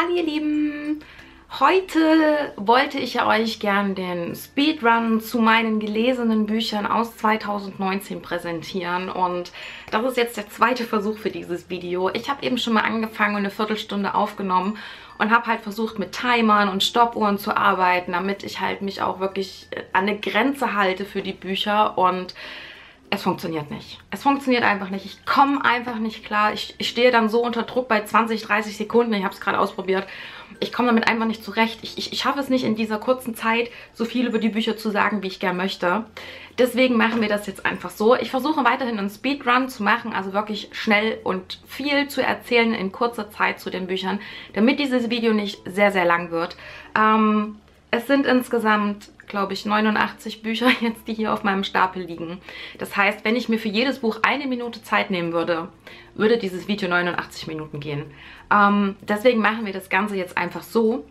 Hallo ihr Lieben! Heute wollte ich euch gern den Speedrun zu meinen gelesenen Büchern aus 2019 präsentieren und das ist jetzt der zweite Versuch für dieses Video. Ich habe eben schon mal angefangen und eine Viertelstunde aufgenommen und habe halt versucht mit Timern und Stoppuhren zu arbeiten, damit ich halt mich auch wirklich an eine Grenze halte für die Bücher und es funktioniert nicht. Es funktioniert einfach nicht. Ich komme einfach nicht klar. Ich, ich, stehe dann so unter Druck bei 20, 30 Sekunden. Ich habe es gerade ausprobiert. Ich komme damit einfach nicht zurecht. Ich, ich, ich schaffe es nicht in dieser kurzen Zeit, so viel über die Bücher zu sagen, wie ich gerne möchte. Deswegen machen wir das jetzt einfach so. Ich versuche weiterhin einen Speedrun zu machen, also wirklich schnell und viel zu erzählen in kurzer Zeit zu den Büchern, damit dieses Video nicht sehr, sehr lang wird. Ähm, es sind insgesamt glaube ich, 89 Bücher jetzt, die hier auf meinem Stapel liegen. Das heißt, wenn ich mir für jedes Buch eine Minute Zeit nehmen würde, würde dieses Video 89 Minuten gehen. Ähm, deswegen machen wir das Ganze jetzt einfach so.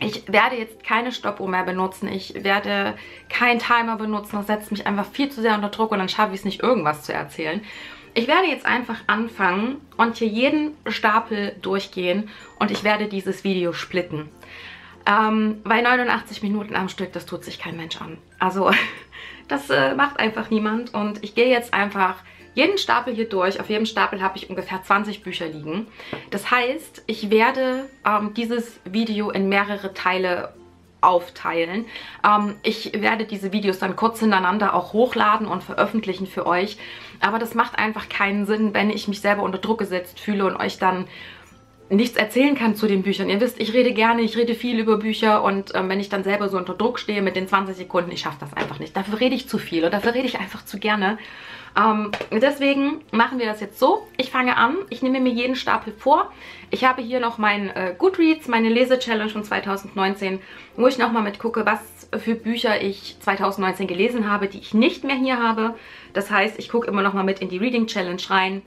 Ich werde jetzt keine Stoppuhr mehr benutzen. Ich werde keinen Timer benutzen. Das setzt mich einfach viel zu sehr unter Druck und dann schaffe ich es nicht, irgendwas zu erzählen. Ich werde jetzt einfach anfangen und hier jeden Stapel durchgehen und ich werde dieses Video splitten. Ähm, weil 89 Minuten am Stück, das tut sich kein Mensch an. Also das äh, macht einfach niemand. Und ich gehe jetzt einfach jeden Stapel hier durch. Auf jedem Stapel habe ich ungefähr 20 Bücher liegen. Das heißt, ich werde ähm, dieses Video in mehrere Teile aufteilen. Ähm, ich werde diese Videos dann kurz hintereinander auch hochladen und veröffentlichen für euch. Aber das macht einfach keinen Sinn, wenn ich mich selber unter Druck gesetzt fühle und euch dann nichts erzählen kann zu den Büchern. Ihr wisst, ich rede gerne, ich rede viel über Bücher und ähm, wenn ich dann selber so unter Druck stehe mit den 20 Sekunden, ich schaffe das einfach nicht. Dafür rede ich zu viel und dafür rede ich einfach zu gerne. Ähm, deswegen machen wir das jetzt so. Ich fange an, ich nehme mir jeden Stapel vor. Ich habe hier noch mein äh, Goodreads, meine Lese-Challenge von 2019, wo ich nochmal mit gucke, was für Bücher ich 2019 gelesen habe, die ich nicht mehr hier habe. Das heißt, ich gucke immer nochmal mit in die Reading Challenge rein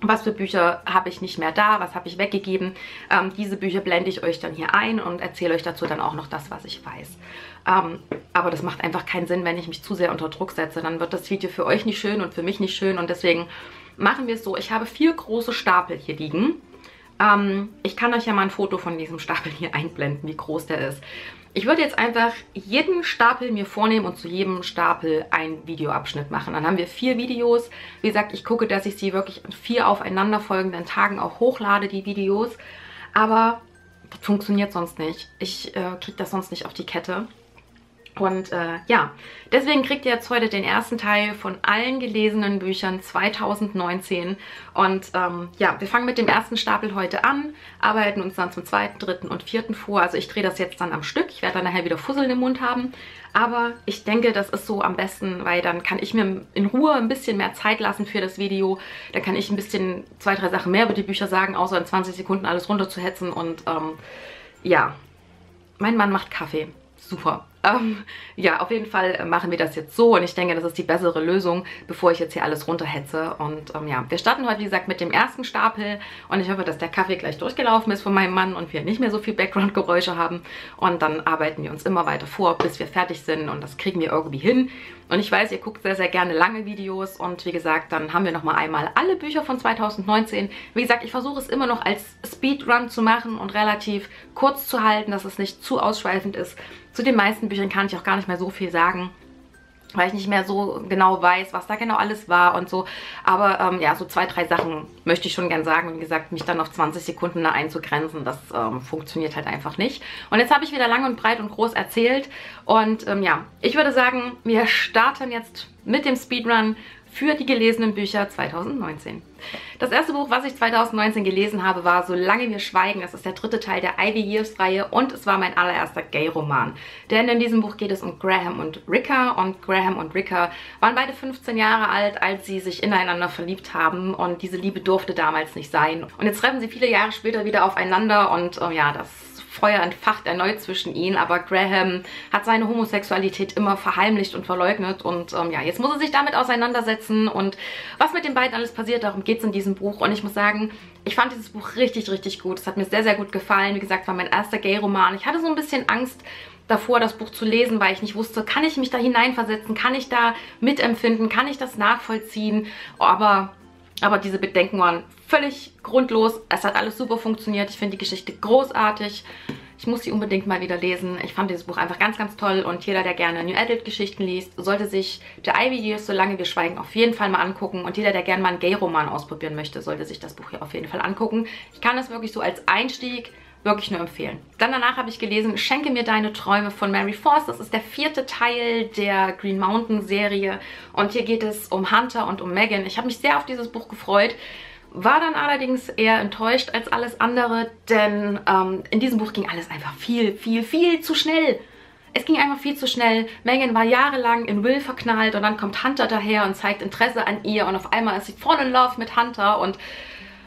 was für Bücher habe ich nicht mehr da, was habe ich weggegeben. Ähm, diese Bücher blende ich euch dann hier ein und erzähle euch dazu dann auch noch das, was ich weiß. Ähm, aber das macht einfach keinen Sinn, wenn ich mich zu sehr unter Druck setze. Dann wird das Video für euch nicht schön und für mich nicht schön und deswegen machen wir es so. Ich habe vier große Stapel hier liegen. Ähm, ich kann euch ja mal ein Foto von diesem Stapel hier einblenden, wie groß der ist. Ich würde jetzt einfach jeden Stapel mir vornehmen und zu jedem Stapel ein Videoabschnitt machen. Dann haben wir vier Videos. Wie gesagt, ich gucke, dass ich sie wirklich an vier aufeinanderfolgenden Tagen auch hochlade, die Videos. Aber das funktioniert sonst nicht. Ich äh, kriege das sonst nicht auf die Kette. Und äh, ja, deswegen kriegt ihr jetzt heute den ersten Teil von allen gelesenen Büchern 2019. Und ähm, ja, wir fangen mit dem ersten Stapel heute an, arbeiten uns dann zum zweiten, dritten und vierten vor. Also ich drehe das jetzt dann am Stück. Ich werde dann nachher wieder Fusseln im Mund haben. Aber ich denke, das ist so am besten, weil dann kann ich mir in Ruhe ein bisschen mehr Zeit lassen für das Video. Dann kann ich ein bisschen zwei, drei Sachen mehr über die Bücher sagen, außer in 20 Sekunden alles runterzuhetzen. Und ähm, ja, mein Mann macht Kaffee. Super. Ähm, ja, auf jeden Fall machen wir das jetzt so und ich denke, das ist die bessere Lösung, bevor ich jetzt hier alles runterhetze. Und ähm, ja, wir starten heute, wie gesagt, mit dem ersten Stapel und ich hoffe, dass der Kaffee gleich durchgelaufen ist von meinem Mann und wir nicht mehr so viel Background-Geräusche haben. Und dann arbeiten wir uns immer weiter vor, bis wir fertig sind und das kriegen wir irgendwie hin. Und ich weiß, ihr guckt sehr, sehr gerne lange Videos und wie gesagt, dann haben wir nochmal einmal alle Bücher von 2019. Wie gesagt, ich versuche es immer noch als Speedrun zu machen und relativ kurz zu halten, dass es nicht zu ausschweifend ist. Zu den meisten Büchern kann ich auch gar nicht mehr so viel sagen weil ich nicht mehr so genau weiß, was da genau alles war und so. Aber ähm, ja, so zwei, drei Sachen möchte ich schon gern sagen. Wie gesagt, mich dann auf 20 Sekunden da einzugrenzen, das ähm, funktioniert halt einfach nicht. Und jetzt habe ich wieder lang und breit und groß erzählt. Und ähm, ja, ich würde sagen, wir starten jetzt mit dem Speedrun für die gelesenen Bücher 2019. Das erste Buch, was ich 2019 gelesen habe, war Solange wir schweigen. Es ist der dritte Teil der Ivy Years Reihe und es war mein allererster Gay-Roman. Denn in diesem Buch geht es um Graham und Ricka und Graham und Ricka waren beide 15 Jahre alt, als sie sich ineinander verliebt haben und diese Liebe durfte damals nicht sein. Und jetzt treffen sie viele Jahre später wieder aufeinander und äh, ja, das Feuer entfacht erneut zwischen ihnen, aber Graham hat seine Homosexualität immer verheimlicht und verleugnet und ähm, ja, jetzt muss er sich damit auseinandersetzen und was mit den beiden alles passiert, darum geht es in diesem Buch und ich muss sagen, ich fand dieses Buch richtig, richtig gut. Es hat mir sehr, sehr gut gefallen. Wie gesagt, war mein erster Gay-Roman. Ich hatte so ein bisschen Angst, davor, das Buch zu lesen, weil ich nicht wusste, kann ich mich da hineinversetzen, kann ich da mitempfinden, kann ich das nachvollziehen, aber, aber diese Bedenken waren völlig grundlos. Es hat alles super funktioniert. Ich finde die Geschichte großartig. Ich muss sie unbedingt mal wieder lesen. Ich fand dieses Buch einfach ganz, ganz toll und jeder, der gerne New Adult Geschichten liest, sollte sich The Ivy Years, Solange wir schweigen, auf jeden Fall mal angucken. Und jeder, der gerne mal einen Gay-Roman ausprobieren möchte, sollte sich das Buch hier auf jeden Fall angucken. Ich kann es wirklich so als Einstieg wirklich nur empfehlen. Dann danach habe ich gelesen Schenke mir deine Träume von Mary Force. Das ist der vierte Teil der Green Mountain Serie und hier geht es um Hunter und um Megan. Ich habe mich sehr auf dieses Buch gefreut. War dann allerdings eher enttäuscht als alles andere, denn ähm, in diesem Buch ging alles einfach viel, viel, viel zu schnell. Es ging einfach viel zu schnell. Megan war jahrelang in Will verknallt und dann kommt Hunter daher und zeigt Interesse an ihr und auf einmal ist sie voll in Love mit Hunter und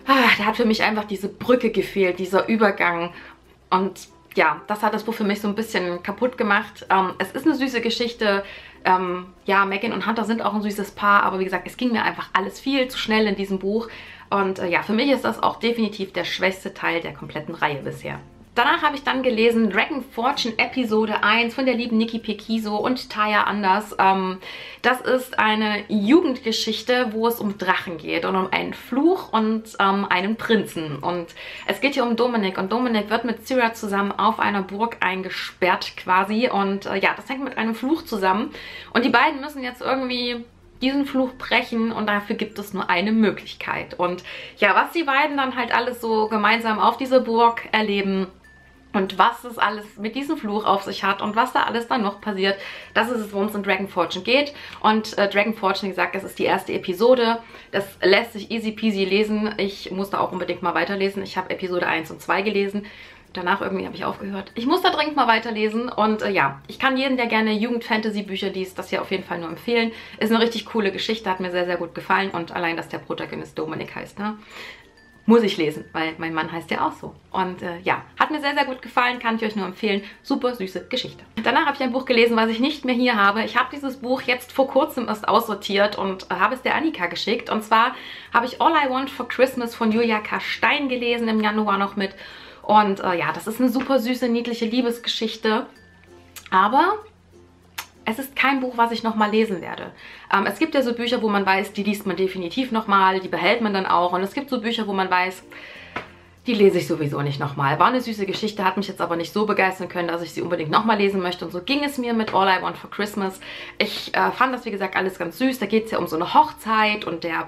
ah, da hat für mich einfach diese Brücke gefehlt, dieser Übergang und ja, das hat das Buch für mich so ein bisschen kaputt gemacht. Ähm, es ist eine süße Geschichte. Ähm, ja, Megan und Hunter sind auch ein süßes Paar, aber wie gesagt, es ging mir einfach alles viel zu schnell in diesem Buch. Und äh, ja, für mich ist das auch definitiv der schwächste Teil der kompletten Reihe bisher. Danach habe ich dann gelesen Dragon Fortune Episode 1 von der lieben Nikki Pekiso und Taya Anders. Ähm, das ist eine Jugendgeschichte, wo es um Drachen geht und um einen Fluch und ähm, einen Prinzen. Und es geht hier um Dominik und Dominik wird mit Syra zusammen auf einer Burg eingesperrt quasi. Und äh, ja, das hängt mit einem Fluch zusammen. Und die beiden müssen jetzt irgendwie diesen Fluch brechen und dafür gibt es nur eine Möglichkeit. Und ja, was die beiden dann halt alles so gemeinsam auf dieser Burg erleben und was es alles mit diesem Fluch auf sich hat und was da alles dann noch passiert, das ist es, worum es in Dragon Fortune geht. Und äh, Dragon Fortune, wie gesagt, das ist die erste Episode. Das lässt sich easy peasy lesen. Ich musste auch unbedingt mal weiterlesen. Ich habe Episode 1 und 2 gelesen danach irgendwie habe ich aufgehört. Ich muss da dringend mal weiterlesen und äh, ja, ich kann jedem, der gerne Jugend-Fantasy-Bücher liest, das hier auf jeden Fall nur empfehlen. Ist eine richtig coole Geschichte, hat mir sehr, sehr gut gefallen und allein, dass der Protagonist Dominik heißt, ne? Muss ich lesen, weil mein Mann heißt ja auch so. Und äh, ja, hat mir sehr, sehr gut gefallen, kann ich euch nur empfehlen. Super süße Geschichte. Danach habe ich ein Buch gelesen, was ich nicht mehr hier habe. Ich habe dieses Buch jetzt vor kurzem erst aussortiert und äh, habe es der Annika geschickt. Und zwar habe ich All I Want for Christmas von Julia K. Stein gelesen, im Januar noch mit. Und äh, ja, das ist eine super süße, niedliche Liebesgeschichte. Aber es ist kein Buch, was ich nochmal lesen werde. Ähm, es gibt ja so Bücher, wo man weiß, die liest man definitiv nochmal, die behält man dann auch. Und es gibt so Bücher, wo man weiß, die lese ich sowieso nicht nochmal. War eine süße Geschichte, hat mich jetzt aber nicht so begeistern können, dass ich sie unbedingt nochmal lesen möchte. Und so ging es mir mit All I Want for Christmas. Ich äh, fand das, wie gesagt, alles ganz süß. Da geht es ja um so eine Hochzeit und der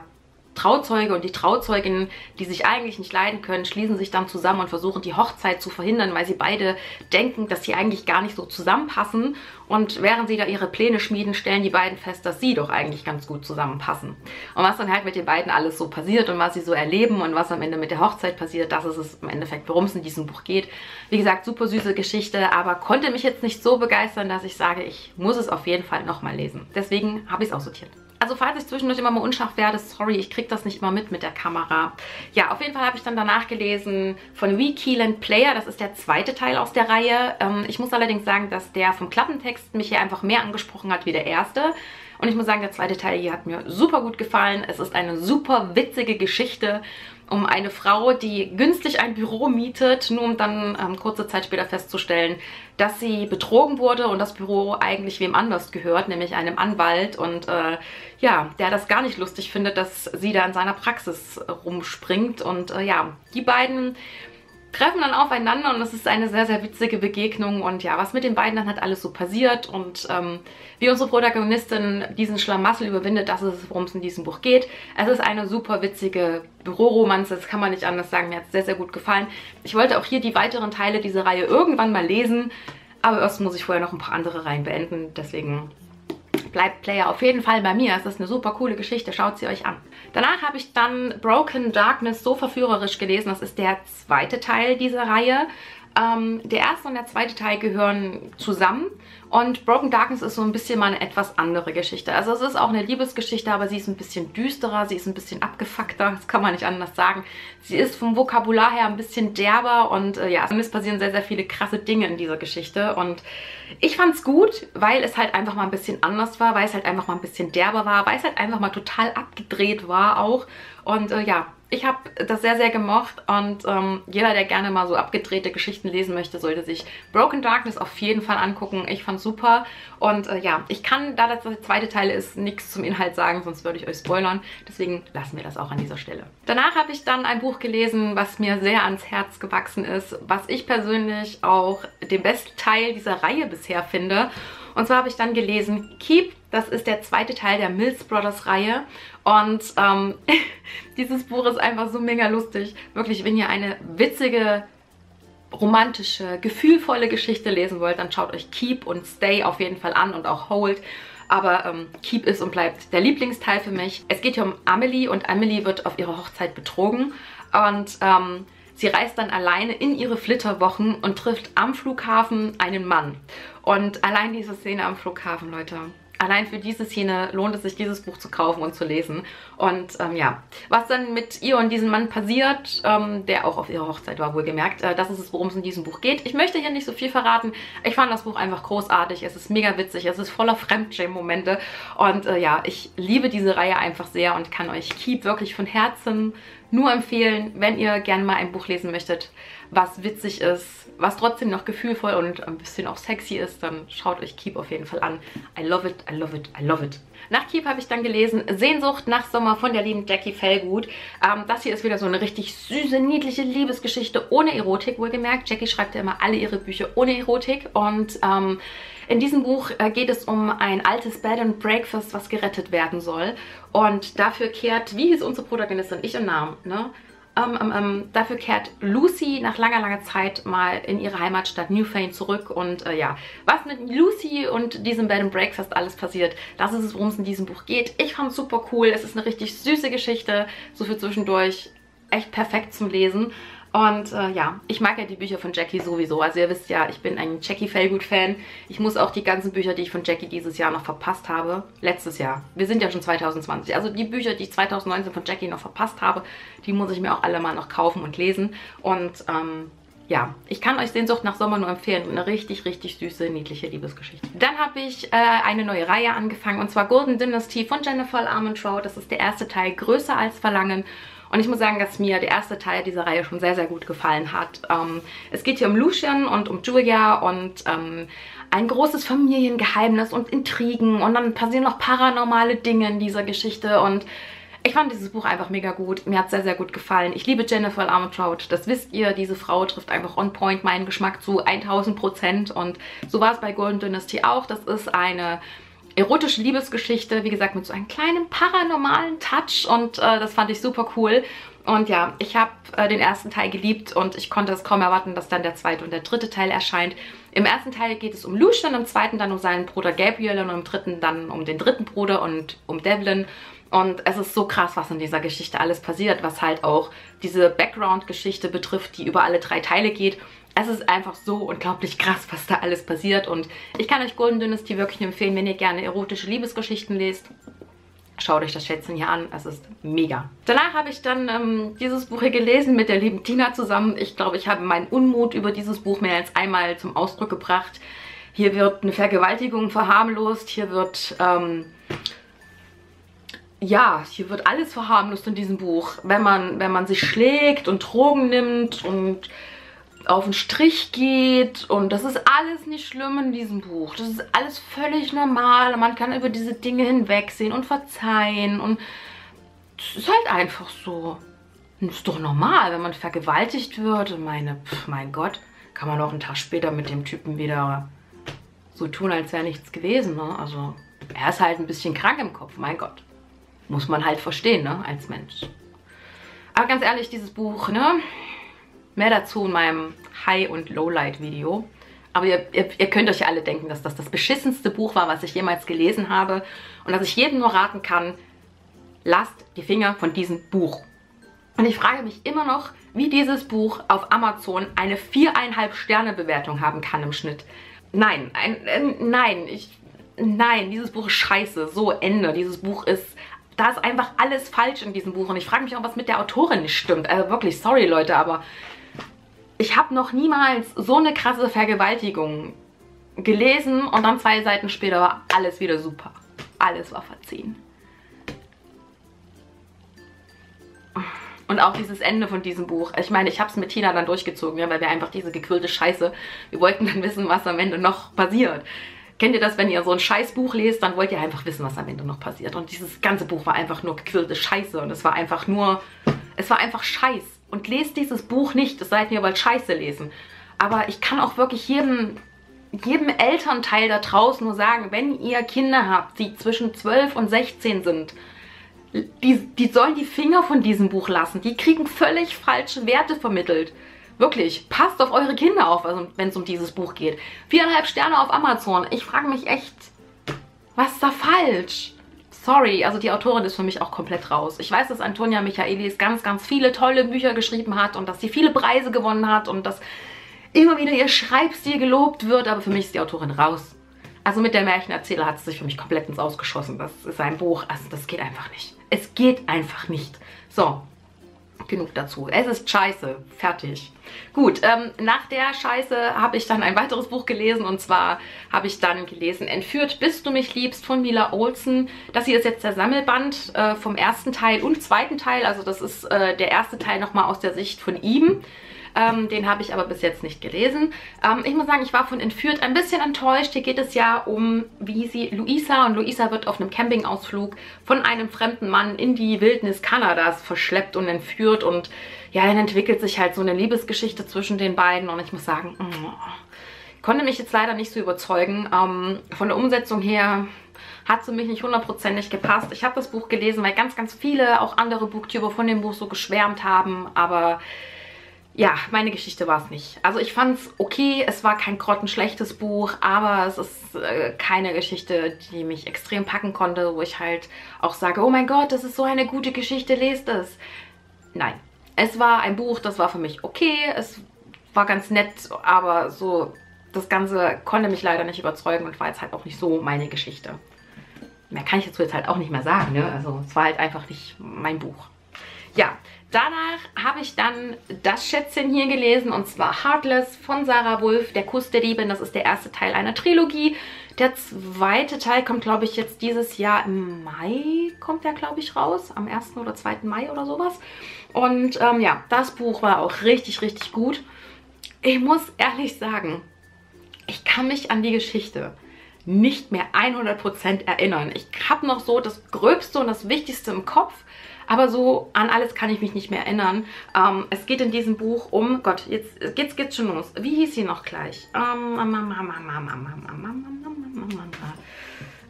Trauzeuge und die Trauzeuginnen, die sich eigentlich nicht leiden können, schließen sich dann zusammen und versuchen die Hochzeit zu verhindern, weil sie beide denken, dass sie eigentlich gar nicht so zusammenpassen. Und während sie da ihre Pläne schmieden, stellen die beiden fest, dass sie doch eigentlich ganz gut zusammenpassen. Und was dann halt mit den beiden alles so passiert und was sie so erleben und was am Ende mit der Hochzeit passiert, das ist es im Endeffekt, worum es in diesem Buch geht. Wie gesagt, super süße Geschichte, aber konnte mich jetzt nicht so begeistern, dass ich sage, ich muss es auf jeden Fall nochmal lesen. Deswegen habe ich es aussortiert. Also falls ich zwischendurch immer mal unscharf werde, sorry, ich kriege das nicht immer mit mit der Kamera. Ja, auf jeden Fall habe ich dann danach gelesen von We Keeland Player. Das ist der zweite Teil aus der Reihe. Ähm, ich muss allerdings sagen, dass der vom Klappentext mich hier einfach mehr angesprochen hat wie der erste. Und ich muss sagen, der zweite Teil hier hat mir super gut gefallen. Es ist eine super witzige Geschichte um eine Frau, die günstig ein Büro mietet, nur um dann ähm, kurze Zeit später festzustellen, dass sie betrogen wurde und das Büro eigentlich wem anders gehört, nämlich einem Anwalt. Und äh, ja, der das gar nicht lustig findet, dass sie da in seiner Praxis rumspringt. Und äh, ja, die beiden treffen dann aufeinander und es ist eine sehr, sehr witzige Begegnung. Und ja, was mit den beiden dann halt alles so passiert. Und ähm, wie unsere Protagonistin diesen Schlamassel überwindet, das ist es, worum es in diesem Buch geht. Es ist eine super witzige Büroromanze, das kann man nicht anders sagen, mir hat es sehr, sehr gut gefallen. Ich wollte auch hier die weiteren Teile dieser Reihe irgendwann mal lesen, aber erst muss ich vorher noch ein paar andere Reihen beenden, deswegen bleibt Player auf jeden Fall bei mir. Es ist eine super coole Geschichte, schaut sie euch an. Danach habe ich dann Broken Darkness so verführerisch gelesen. Das ist der zweite Teil dieser Reihe. Ähm, der erste und der zweite Teil gehören zusammen und Broken Darkness ist so ein bisschen mal eine etwas andere Geschichte. Also es ist auch eine Liebesgeschichte, aber sie ist ein bisschen düsterer, sie ist ein bisschen abgefuckter, das kann man nicht anders sagen. Sie ist vom Vokabular her ein bisschen derber und äh, ja, es passieren sehr, sehr viele krasse Dinge in dieser Geschichte und ich fand es gut, weil es halt einfach mal ein bisschen anders war, weil es halt einfach mal ein bisschen derber war, weil es halt einfach mal total abgedreht war auch und äh, ja, ich habe das sehr, sehr gemocht und ähm, jeder, der gerne mal so abgedrehte Geschichten lesen möchte, sollte sich Broken Darkness auf jeden Fall angucken. Ich fand super und äh, ja, ich kann, da das der zweite Teil ist, nichts zum Inhalt sagen, sonst würde ich euch spoilern. Deswegen lassen wir das auch an dieser Stelle. Danach habe ich dann ein Buch gelesen, was mir sehr ans Herz gewachsen ist, was ich persönlich auch den besten Teil dieser Reihe bisher finde. Und zwar habe ich dann gelesen Keep, das ist der zweite Teil der Mills Brothers Reihe. Und ähm, dieses Buch ist einfach so mega lustig. Wirklich, wenn ihr eine witzige, romantische, gefühlvolle Geschichte lesen wollt, dann schaut euch Keep und Stay auf jeden Fall an und auch Hold. Aber ähm, Keep ist und bleibt der Lieblingsteil für mich. Es geht hier um Amelie und Amelie wird auf ihrer Hochzeit betrogen. Und ähm, Sie reist dann alleine in ihre Flitterwochen und trifft am Flughafen einen Mann. Und allein diese Szene am Flughafen, Leute, allein für diese Szene lohnt es sich, dieses Buch zu kaufen und zu lesen. Und ähm, ja, was dann mit ihr und diesem Mann passiert, ähm, der auch auf ihrer Hochzeit war, wohlgemerkt, äh, das ist es, worum es in diesem Buch geht. Ich möchte hier nicht so viel verraten. Ich fand das Buch einfach großartig. Es ist mega witzig. Es ist voller Fremdschämen-Momente. Und äh, ja, ich liebe diese Reihe einfach sehr und kann euch Keep wirklich von Herzen nur empfehlen, wenn ihr gerne mal ein Buch lesen möchtet, was witzig ist, was trotzdem noch gefühlvoll und ein bisschen auch sexy ist, dann schaut euch Keep auf jeden Fall an. I love it, I love it, I love it. Nach Keep habe ich dann gelesen Sehnsucht nach Sommer von der lieben Jackie Fellgut. Ähm, das hier ist wieder so eine richtig süße, niedliche Liebesgeschichte ohne Erotik, wohlgemerkt. Jackie schreibt ja immer alle ihre Bücher ohne Erotik und ähm, in diesem Buch äh, geht es um ein altes Bed and Breakfast, was gerettet werden soll. Und dafür kehrt, wie hieß unsere Protagonistin? Ich und Namen, ne? Ähm, ähm, ähm, dafür kehrt Lucy nach langer, langer Zeit mal in ihre Heimatstadt Newfane zurück. Und äh, ja, was mit Lucy und diesem Bed and Breakfast alles passiert, das ist es, worum es in diesem Buch geht. Ich fand es super cool. Es ist eine richtig süße Geschichte, so für zwischendurch. Echt perfekt zum Lesen. Und äh, ja, ich mag ja die Bücher von Jackie sowieso. Also ihr wisst ja, ich bin ein Jackie Fellgut-Fan. Ich muss auch die ganzen Bücher, die ich von Jackie dieses Jahr noch verpasst habe, letztes Jahr, wir sind ja schon 2020, also die Bücher, die ich 2019 von Jackie noch verpasst habe, die muss ich mir auch alle mal noch kaufen und lesen. Und ähm, ja, ich kann euch Sehnsucht nach Sommer nur empfehlen. Eine richtig, richtig süße, niedliche Liebesgeschichte. Dann habe ich äh, eine neue Reihe angefangen und zwar Golden Dynasty von Jennifer Armentrout. Das ist der erste Teil, Größer als Verlangen. Und ich muss sagen, dass mir der erste Teil dieser Reihe schon sehr, sehr gut gefallen hat. Ähm, es geht hier um Lucian und um Julia und ähm, ein großes Familiengeheimnis und Intrigen und dann passieren noch paranormale Dinge in dieser Geschichte und ich fand dieses Buch einfach mega gut. Mir hat es sehr, sehr gut gefallen. Ich liebe Jennifer Armentrout. Das wisst ihr. Diese Frau trifft einfach on point meinen Geschmack zu 1000 Prozent. Und so war es bei Golden Dynasty auch. Das ist eine erotische Liebesgeschichte, wie gesagt, mit so einem kleinen paranormalen Touch und äh, das fand ich super cool. Und ja, ich habe äh, den ersten Teil geliebt und ich konnte es kaum erwarten, dass dann der zweite und der dritte Teil erscheint. Im ersten Teil geht es um Lucian, im zweiten dann um seinen Bruder Gabriel und im dritten dann um den dritten Bruder und um Devlin. Und es ist so krass, was in dieser Geschichte alles passiert, was halt auch diese Background-Geschichte betrifft, die über alle drei Teile geht. Es ist einfach so unglaublich krass, was da alles passiert. Und ich kann euch Golden Dynasty wirklich empfehlen, wenn ihr gerne erotische Liebesgeschichten lest. Schaut euch das Schätzchen hier an, es ist mega. Danach habe ich dann ähm, dieses Buch hier gelesen mit der lieben Tina zusammen. Ich glaube, ich habe meinen Unmut über dieses Buch mehr als einmal zum Ausdruck gebracht. Hier wird eine Vergewaltigung verharmlost, hier wird... Ähm, ja, hier wird alles verharmlost in diesem Buch. Wenn man, wenn man sich schlägt und Drogen nimmt und auf den Strich geht und das ist alles nicht schlimm in diesem Buch. Das ist alles völlig normal. Man kann über diese Dinge hinwegsehen und verzeihen und es ist halt einfach so. Und ist doch normal, wenn man vergewaltigt wird meine, pf, mein Gott, kann man auch einen Tag später mit dem Typen wieder so tun, als wäre nichts gewesen, ne? Also, er ist halt ein bisschen krank im Kopf, mein Gott. Muss man halt verstehen, ne, als Mensch. Aber ganz ehrlich, dieses Buch, ne, mehr dazu in meinem High- und Lowlight-Video. Aber ihr, ihr, ihr, könnt euch ja alle denken, dass das das beschissenste Buch war, was ich jemals gelesen habe. Und dass ich jedem nur raten kann, lasst die Finger von diesem Buch. Und ich frage mich immer noch, wie dieses Buch auf Amazon eine viereinhalb Sterne Bewertung haben kann im Schnitt. Nein, ein, äh, nein, ich, nein, dieses Buch ist scheiße. So, Ende. Dieses Buch ist da ist einfach alles falsch in diesem Buch. Und ich frage mich auch, was mit der Autorin nicht stimmt. Also wirklich, sorry Leute, aber ich habe noch niemals so eine krasse Vergewaltigung gelesen und dann zwei Seiten später war alles wieder super. Alles war verziehen. Und auch dieses Ende von diesem Buch. Ich meine, ich habe es mit Tina dann durchgezogen, ja, weil wir einfach diese gequillte Scheiße, wir wollten dann wissen, was am Ende noch passiert. Kennt ihr das, wenn ihr so ein Scheißbuch lest, dann wollt ihr einfach wissen, was am Ende noch passiert. Und dieses ganze Buch war einfach nur gequillte Scheiße. Und es war einfach nur, es war einfach Scheiß. Und lest dieses Buch nicht, es seid ihr wollt Scheiße lesen. Aber ich kann auch wirklich jedem, jedem Elternteil da draußen nur sagen, wenn ihr Kinder habt, die zwischen 12 und 16 sind, die, die sollen die Finger von diesem Buch lassen. Die kriegen völlig falsche Werte vermittelt. Wirklich, passt auf eure Kinder auf, also wenn es um dieses Buch geht. Viereinhalb Sterne auf Amazon. Ich frage mich echt, was ist da falsch? Sorry, also die Autorin ist für mich auch komplett raus. Ich weiß, dass Antonia Michaelis ganz, ganz viele tolle Bücher geschrieben hat und dass sie viele Preise gewonnen hat und dass immer wieder ihr Schreibstil gelobt wird, aber für mich ist die Autorin raus. Also mit der Märchenerzähler hat es sich für mich komplett ins Ausgeschossen. Das ist ein Buch, also das geht einfach nicht. Es geht einfach nicht. So, genug dazu. Es ist scheiße. Fertig. Gut, ähm, nach der Scheiße habe ich dann ein weiteres Buch gelesen und zwar habe ich dann gelesen Entführt bis du mich liebst von Mila Olsen. Das hier ist jetzt der Sammelband äh, vom ersten Teil und zweiten Teil. Also das ist äh, der erste Teil nochmal aus der Sicht von ihm. Ähm, den habe ich aber bis jetzt nicht gelesen. Ähm, ich muss sagen, ich war von Entführt ein bisschen enttäuscht. Hier geht es ja um, wie sie Luisa und Luisa wird auf einem Campingausflug von einem fremden Mann in die Wildnis Kanadas verschleppt und entführt und ja, dann entwickelt sich halt so eine Liebesgeschichte zwischen den beiden und ich muss sagen, oh, konnte mich jetzt leider nicht so überzeugen. Ähm, von der Umsetzung her hat für mich nicht hundertprozentig gepasst. Ich habe das Buch gelesen, weil ganz, ganz viele auch andere Booktuber von dem Buch so geschwärmt haben, aber ja, meine Geschichte war es nicht. Also ich fand es okay, es war kein grottenschlechtes Buch, aber es ist äh, keine Geschichte, die mich extrem packen konnte, wo ich halt auch sage, oh mein Gott, das ist so eine gute Geschichte, lest es. Nein, es war ein Buch, das war für mich okay, es war ganz nett, aber so das Ganze konnte mich leider nicht überzeugen und war jetzt halt auch nicht so meine Geschichte. Mehr kann ich dazu jetzt halt auch nicht mehr sagen, ne? Also es war halt einfach nicht mein Buch. Ja, Danach habe ich dann das Schätzchen hier gelesen und zwar Heartless von Sarah Wolf, Der Kuss der Diebin. Das ist der erste Teil einer Trilogie. Der zweite Teil kommt, glaube ich, jetzt dieses Jahr im Mai, kommt der, glaube ich, raus. Am 1. oder 2. Mai oder sowas. Und ähm, ja, das Buch war auch richtig, richtig gut. Ich muss ehrlich sagen, ich kann mich an die Geschichte nicht mehr 100% erinnern. Ich habe noch so das Gröbste und das Wichtigste im Kopf. Aber so an alles kann ich mich nicht mehr erinnern. Ähm, es geht in diesem Buch um, Gott, jetzt geht's, geht's schon los. Wie hieß sie noch gleich?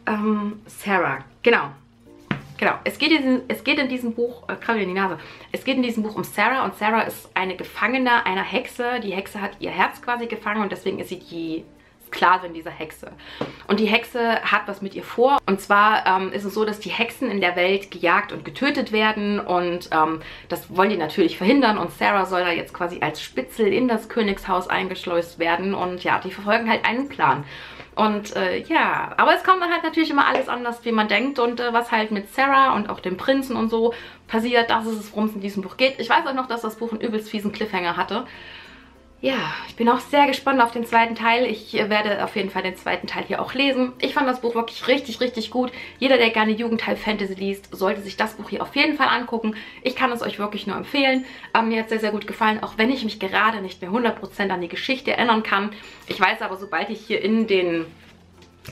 Ähm, Sarah, genau. Genau, es geht, in, es geht in diesem Buch, äh, krabbel in die Nase, es geht in diesem Buch um Sarah und Sarah ist eine Gefangene einer Hexe. Die Hexe hat ihr Herz quasi gefangen und deswegen ist sie die Sklavin dieser Hexe. Und die Hexe hat was mit ihr vor. Und zwar ähm, ist es so, dass die Hexen in der Welt gejagt und getötet werden. Und ähm, das wollen die natürlich verhindern. Und Sarah soll da jetzt quasi als Spitzel in das Königshaus eingeschleust werden. Und ja, die verfolgen halt einen Plan. Und äh, ja, aber es kommt dann halt natürlich immer alles anders, wie man denkt. Und äh, was halt mit Sarah und auch dem Prinzen und so passiert, das ist es, worum es in diesem Buch geht. Ich weiß auch noch, dass das Buch einen übelst fiesen Cliffhanger hatte. Ja, ich bin auch sehr gespannt auf den zweiten Teil. Ich äh, werde auf jeden Fall den zweiten Teil hier auch lesen. Ich fand das Buch wirklich richtig, richtig gut. Jeder, der gerne Jugendteil-Fantasy liest, sollte sich das Buch hier auf jeden Fall angucken. Ich kann es euch wirklich nur empfehlen. Ähm, mir hat es sehr, sehr gut gefallen, auch wenn ich mich gerade nicht mehr 100% an die Geschichte erinnern kann. Ich weiß aber, sobald ich hier in den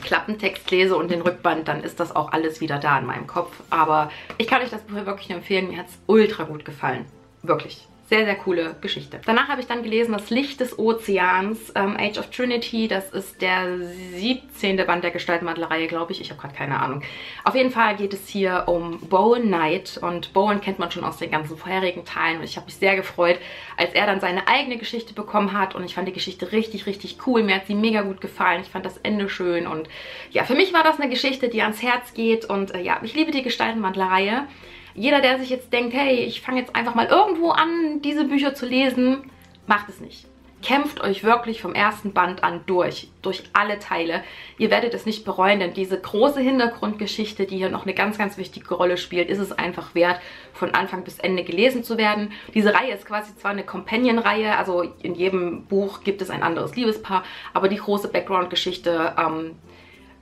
Klappentext lese und den Rückband, dann ist das auch alles wieder da in meinem Kopf. Aber ich kann euch das Buch hier wirklich nur empfehlen. Mir hat es ultra gut gefallen. Wirklich. Sehr, sehr coole Geschichte. Danach habe ich dann gelesen Das Licht des Ozeans, ähm, Age of Trinity. Das ist der 17. Band der Gestaltmalerei, glaube ich. Ich habe gerade keine Ahnung. Auf jeden Fall geht es hier um Bowen Knight. Und Bowen kennt man schon aus den ganzen vorherigen Teilen. Und ich habe mich sehr gefreut, als er dann seine eigene Geschichte bekommen hat. Und ich fand die Geschichte richtig, richtig cool. Mir hat sie mega gut gefallen. Ich fand das Ende schön. Und ja, für mich war das eine Geschichte, die ans Herz geht. Und äh, ja, ich liebe die Gestaltenwandlerei. Jeder, der sich jetzt denkt, hey, ich fange jetzt einfach mal irgendwo an, diese Bücher zu lesen, macht es nicht. Kämpft euch wirklich vom ersten Band an durch, durch alle Teile. Ihr werdet es nicht bereuen, denn diese große Hintergrundgeschichte, die hier noch eine ganz, ganz wichtige Rolle spielt, ist es einfach wert, von Anfang bis Ende gelesen zu werden. Diese Reihe ist quasi zwar eine Companion-Reihe, also in jedem Buch gibt es ein anderes Liebespaar, aber die große Background-Geschichte ähm,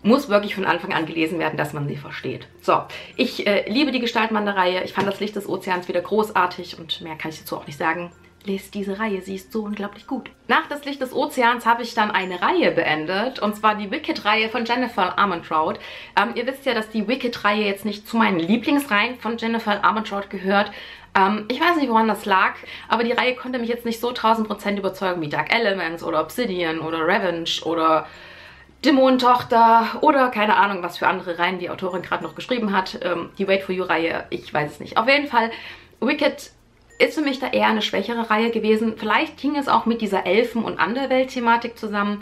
muss wirklich von Anfang an gelesen werden, dass man sie versteht. So, ich äh, liebe die Gestaltmann-Reihe. Ich fand das Licht des Ozeans wieder großartig und mehr kann ich dazu auch nicht sagen. Lest diese Reihe, sie ist so unglaublich gut. Nach Das Licht des Ozeans habe ich dann eine Reihe beendet und zwar die Wicked-Reihe von Jennifer Armentrout. Ähm, ihr wisst ja, dass die Wicked-Reihe jetzt nicht zu meinen Lieblingsreihen von Jennifer Armentrout gehört. Ähm, ich weiß nicht, woran das lag, aber die Reihe konnte mich jetzt nicht so 1000% überzeugen wie Dark Elements oder Obsidian oder Revenge oder Dämonentochter oder keine Ahnung, was für andere Reihen die Autorin gerade noch geschrieben hat. Ähm, die Wait For You-Reihe, ich weiß es nicht. Auf jeden Fall, Wicked ist für mich da eher eine schwächere Reihe gewesen. Vielleicht hing es auch mit dieser Elfen- und Anderwelt-Thematik zusammen.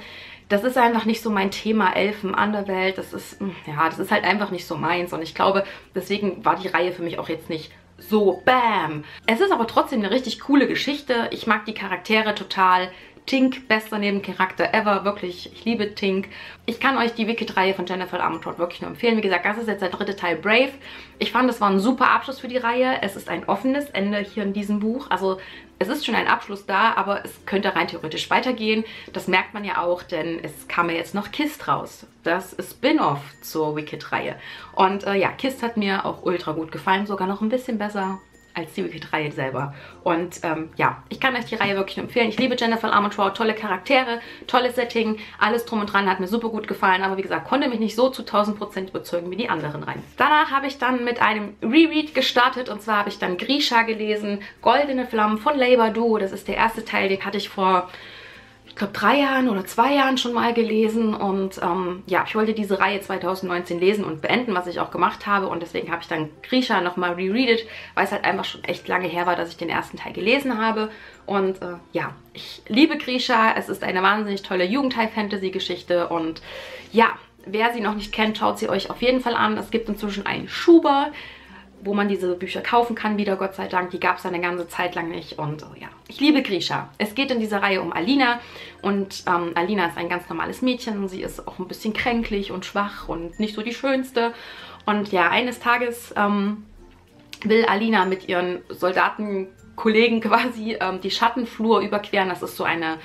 Das ist einfach nicht so mein Thema, Elfen, Anderwelt. Das ist, hm, ja, das ist halt einfach nicht so meins. Und ich glaube, deswegen war die Reihe für mich auch jetzt nicht so BAM. Es ist aber trotzdem eine richtig coole Geschichte. Ich mag die Charaktere total. Tink, bester Nebencharakter ever, wirklich, ich liebe Tink. Ich kann euch die Wicked-Reihe von Jennifer Armentrout wirklich nur empfehlen. Wie gesagt, das ist jetzt der dritte Teil Brave. Ich fand, es war ein super Abschluss für die Reihe. Es ist ein offenes Ende hier in diesem Buch. Also es ist schon ein Abschluss da, aber es könnte rein theoretisch weitergehen. Das merkt man ja auch, denn es kam ja jetzt noch Kist raus. Das Spin-off zur Wicked-Reihe. Und äh, ja, Kist hat mir auch ultra gut gefallen, sogar noch ein bisschen besser als die Wicked-Reihe selber. Und ähm, ja, ich kann euch die Reihe wirklich empfehlen. Ich liebe Jennifer Armentrout, tolle Charaktere, tolles Setting, alles drum und dran hat mir super gut gefallen. Aber wie gesagt, konnte mich nicht so zu 1000% überzeugen wie die anderen Reihen. Danach habe ich dann mit einem Reread gestartet und zwar habe ich dann Grisha gelesen, Goldene Flammen von Labor Duo. Das ist der erste Teil, den hatte ich vor glaube, drei Jahren oder zwei Jahren schon mal gelesen. Und ähm, ja, ich wollte diese Reihe 2019 lesen und beenden, was ich auch gemacht habe. Und deswegen habe ich dann Grisha nochmal rereadet, weil es halt einfach schon echt lange her war, dass ich den ersten Teil gelesen habe. Und äh, ja, ich liebe Grisha. Es ist eine wahnsinnig tolle Jugendteil-Fantasy-Geschichte. Und ja, wer sie noch nicht kennt, schaut sie euch auf jeden Fall an. Es gibt inzwischen einen Schuber wo man diese Bücher kaufen kann, wieder Gott sei Dank. Die gab es eine ganze Zeit lang nicht und oh ja, ich liebe Grisha. Es geht in dieser Reihe um Alina und ähm, Alina ist ein ganz normales Mädchen. Sie ist auch ein bisschen kränklich und schwach und nicht so die Schönste. Und ja, eines Tages ähm, will Alina mit ihren Soldatenkollegen quasi ähm, die Schattenflur überqueren. Das ist so eine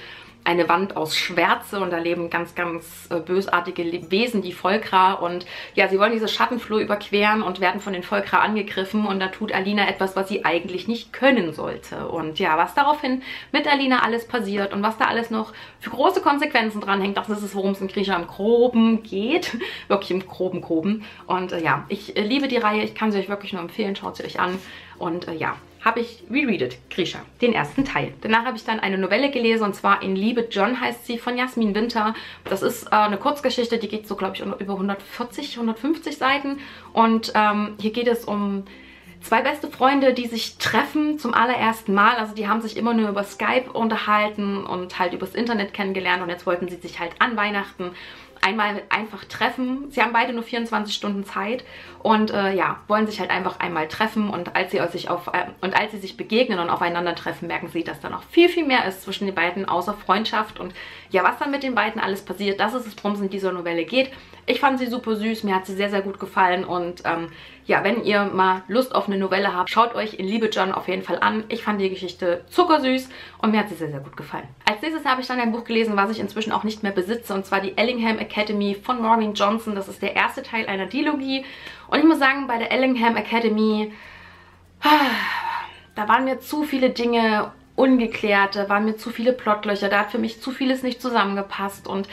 eine Wand aus Schwärze und da leben ganz, ganz äh, bösartige Wesen, die Volkra. Und ja, sie wollen diese Schattenflur überqueren und werden von den Volkra angegriffen. Und da tut Alina etwas, was sie eigentlich nicht können sollte. Und ja, was daraufhin mit Alina alles passiert und was da alles noch für große Konsequenzen dranhängt, das ist es, worum es in Griecher im Groben geht. wirklich im groben, groben. Und äh, ja, ich äh, liebe die Reihe. Ich kann sie euch wirklich nur empfehlen. Schaut sie euch an. Und äh, ja, habe ich rereadet, Grisha, den ersten Teil. Danach habe ich dann eine Novelle gelesen und zwar In Liebe John heißt sie von Jasmin Winter. Das ist äh, eine Kurzgeschichte, die geht so glaube ich über 140, 150 Seiten und ähm, hier geht es um zwei beste Freunde, die sich treffen zum allerersten Mal. Also die haben sich immer nur über Skype unterhalten und halt übers Internet kennengelernt und jetzt wollten sie sich halt an Weihnachten einmal einfach treffen. Sie haben beide nur 24 Stunden Zeit und äh, ja, wollen sich halt einfach einmal treffen und als sie sich auf äh, und als sie sich begegnen und aufeinandertreffen, merken sie, dass da noch viel, viel mehr ist zwischen den beiden, außer Freundschaft und ja, was dann mit den beiden alles passiert, das ist es, worum es in dieser Novelle geht. Ich fand sie super süß, mir hat sie sehr, sehr gut gefallen und ähm, ja, wenn ihr mal Lust auf eine Novelle habt, schaut euch in Liebe John auf jeden Fall an. Ich fand die Geschichte zuckersüß und mir hat sie sehr, sehr gut gefallen. Als nächstes habe ich dann ein Buch gelesen, was ich inzwischen auch nicht mehr besitze und zwar die Ellingham Academy von Maureen Johnson. Das ist der erste Teil einer Dilogie und ich muss sagen, bei der Ellingham Academy, da waren mir zu viele Dinge ungeklärt, da waren mir zu viele Plotlöcher, da hat für mich zu vieles nicht zusammengepasst und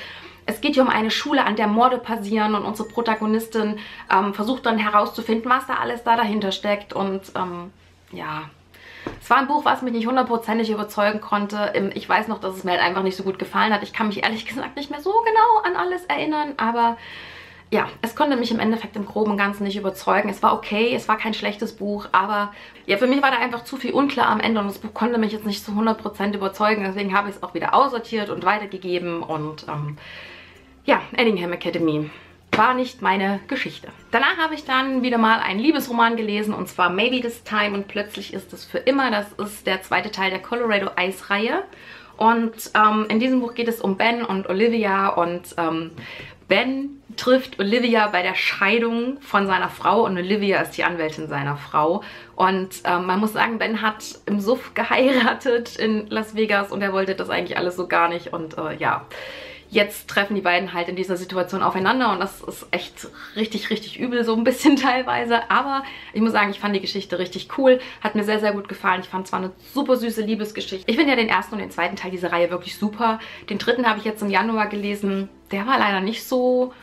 es geht hier um eine Schule, an der Morde passieren und unsere Protagonistin ähm, versucht dann herauszufinden, was da alles da dahinter steckt. Und ähm, ja, es war ein Buch, was mich nicht hundertprozentig überzeugen konnte. Ich weiß noch, dass es mir halt einfach nicht so gut gefallen hat. Ich kann mich ehrlich gesagt nicht mehr so genau an alles erinnern, aber ja, es konnte mich im Endeffekt im Groben und Ganzen nicht überzeugen. Es war okay, es war kein schlechtes Buch, aber ja, für mich war da einfach zu viel unklar am Ende und das Buch konnte mich jetzt nicht zu 100% überzeugen. Deswegen habe ich es auch wieder aussortiert und weitergegeben und ähm, ja, Ellingham Academy. War nicht meine Geschichte. Danach habe ich dann wieder mal einen Liebesroman gelesen und zwar Maybe This Time. Und plötzlich ist es für immer. Das ist der zweite Teil der Colorado Ice Reihe und ähm, in diesem Buch geht es um Ben und Olivia. Und ähm, Ben trifft Olivia bei der Scheidung von seiner Frau. Und Olivia ist die Anwältin seiner Frau. Und ähm, man muss sagen, Ben hat im Suff geheiratet in Las Vegas. Und er wollte das eigentlich alles so gar nicht. Und äh, ja jetzt treffen die beiden halt in dieser Situation aufeinander und das ist echt richtig, richtig übel, so ein bisschen teilweise. Aber ich muss sagen, ich fand die Geschichte richtig cool, hat mir sehr, sehr gut gefallen. Ich fand zwar eine super süße Liebesgeschichte. Ich finde ja den ersten und den zweiten Teil dieser Reihe wirklich super. Den dritten habe ich jetzt im Januar gelesen. Der war leider nicht so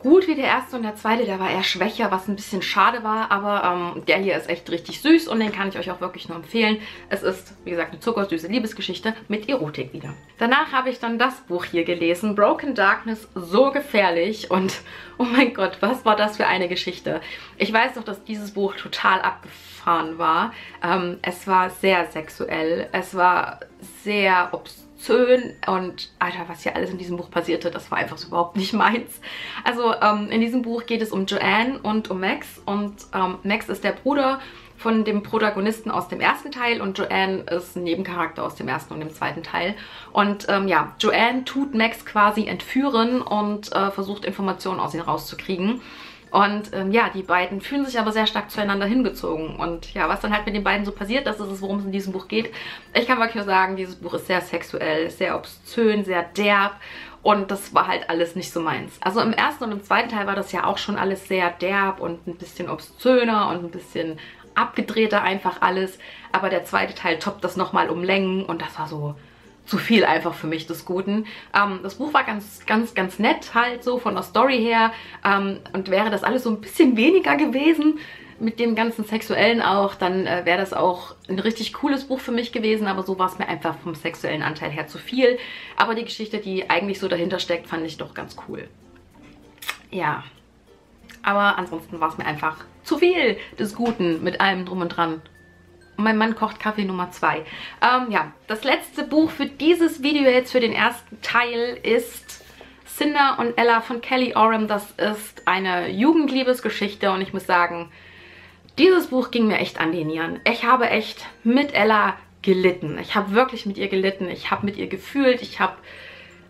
gut wie der erste und der zweite. Der war eher schwächer, was ein bisschen schade war. Aber ähm, der hier ist echt richtig süß und den kann ich euch auch wirklich nur empfehlen. Es ist, wie gesagt, eine zuckersüße Liebesgeschichte mit Erotik wieder. Danach habe ich dann das Buch hier gelesen. Broken Darkness, so gefährlich. Und oh mein Gott, was war das für eine Geschichte. Ich weiß doch, dass dieses Buch total abgefahren war. Ähm, es war sehr sexuell. Es war sehr obszön obszön und Alter, was hier alles in diesem Buch passierte, das war einfach so überhaupt nicht meins. Also ähm, in diesem Buch geht es um Joanne und um Max und ähm, Max ist der Bruder von dem Protagonisten aus dem ersten Teil und Joanne ist ein Nebencharakter aus dem ersten und dem zweiten Teil. Und ähm, ja, Joanne tut Max quasi entführen und äh, versucht Informationen aus ihm rauszukriegen. Und ähm, ja, die beiden fühlen sich aber sehr stark zueinander hingezogen. Und ja, was dann halt mit den beiden so passiert, das ist es, worum es in diesem Buch geht. Ich kann wirklich nur sagen, dieses Buch ist sehr sexuell, sehr obszön, sehr derb. Und das war halt alles nicht so meins. Also im ersten und im zweiten Teil war das ja auch schon alles sehr derb und ein bisschen obszöner und ein bisschen abgedrehter einfach alles. Aber der zweite Teil toppt das nochmal um Längen und das war so zu viel einfach für mich des Guten. Ähm, das Buch war ganz, ganz, ganz nett halt so von der Story her ähm, und wäre das alles so ein bisschen weniger gewesen, mit dem ganzen Sexuellen auch, dann äh, wäre das auch ein richtig cooles Buch für mich gewesen, aber so war es mir einfach vom sexuellen Anteil her zu viel. Aber die Geschichte, die eigentlich so dahinter steckt, fand ich doch ganz cool. Ja, aber ansonsten war es mir einfach zu viel des Guten mit allem drum und dran. Mein Mann kocht Kaffee Nummer 2. Ähm, ja, das letzte Buch für dieses Video jetzt, für den ersten Teil, ist Cinder und Ella von Kelly Oram. Das ist eine Jugendliebesgeschichte und ich muss sagen, dieses Buch ging mir echt an die Nieren. Ich habe echt mit Ella gelitten. Ich habe wirklich mit ihr gelitten. Ich habe mit ihr gefühlt. Ich habe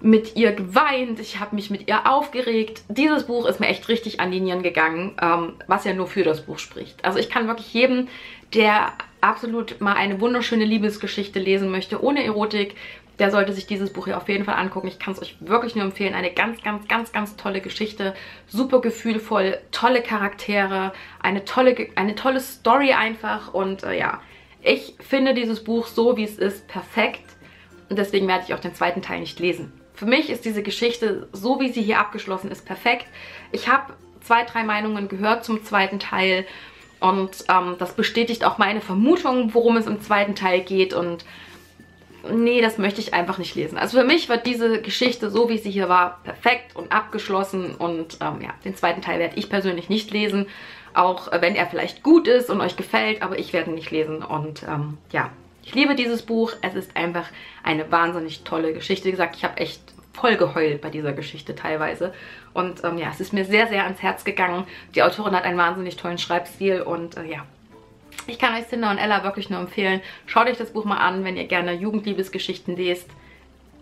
mit ihr geweint, ich habe mich mit ihr aufgeregt. Dieses Buch ist mir echt richtig an die Nieren gegangen, ähm, was ja nur für das Buch spricht. Also ich kann wirklich jedem, der absolut mal eine wunderschöne Liebesgeschichte lesen möchte, ohne Erotik, der sollte sich dieses Buch hier auf jeden Fall angucken. Ich kann es euch wirklich nur empfehlen. Eine ganz, ganz, ganz, ganz tolle Geschichte. Super gefühlvoll, tolle Charaktere, eine tolle, eine tolle Story einfach. Und äh, ja, ich finde dieses Buch so, wie es ist, perfekt. Und deswegen werde ich auch den zweiten Teil nicht lesen. Für mich ist diese Geschichte, so wie sie hier abgeschlossen ist, perfekt. Ich habe zwei, drei Meinungen gehört zum zweiten Teil und ähm, das bestätigt auch meine Vermutung, worum es im zweiten Teil geht und nee, das möchte ich einfach nicht lesen. Also für mich wird diese Geschichte, so wie sie hier war, perfekt und abgeschlossen und ähm, ja, den zweiten Teil werde ich persönlich nicht lesen, auch wenn er vielleicht gut ist und euch gefällt, aber ich werde ihn nicht lesen und ähm, ja, ich liebe dieses Buch. Es ist einfach eine wahnsinnig tolle Geschichte. Wie gesagt, ich habe echt voll geheult bei dieser Geschichte teilweise. Und ähm, ja, es ist mir sehr, sehr ans Herz gegangen. Die Autorin hat einen wahnsinnig tollen Schreibstil und äh, ja, ich kann euch Cinder und Ella wirklich nur empfehlen. Schaut euch das Buch mal an, wenn ihr gerne Jugendliebesgeschichten lest.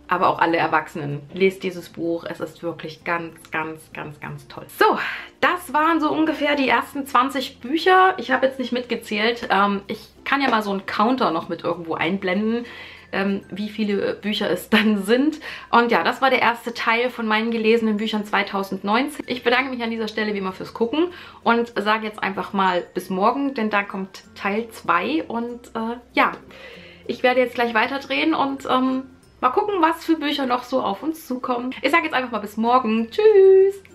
Aber auch alle Erwachsenen, lest dieses Buch. Es ist wirklich ganz, ganz, ganz, ganz toll. So, das waren so ungefähr die ersten 20 Bücher. Ich habe jetzt nicht mitgezählt. Ähm, ich kann ja mal so einen Counter noch mit irgendwo einblenden ähm, wie viele Bücher es dann sind. Und ja, das war der erste Teil von meinen gelesenen Büchern 2019. Ich bedanke mich an dieser Stelle wie immer fürs Gucken und sage jetzt einfach mal bis morgen, denn da kommt Teil 2 und äh, ja, ich werde jetzt gleich weiterdrehen und ähm, mal gucken, was für Bücher noch so auf uns zukommen. Ich sage jetzt einfach mal bis morgen. Tschüss!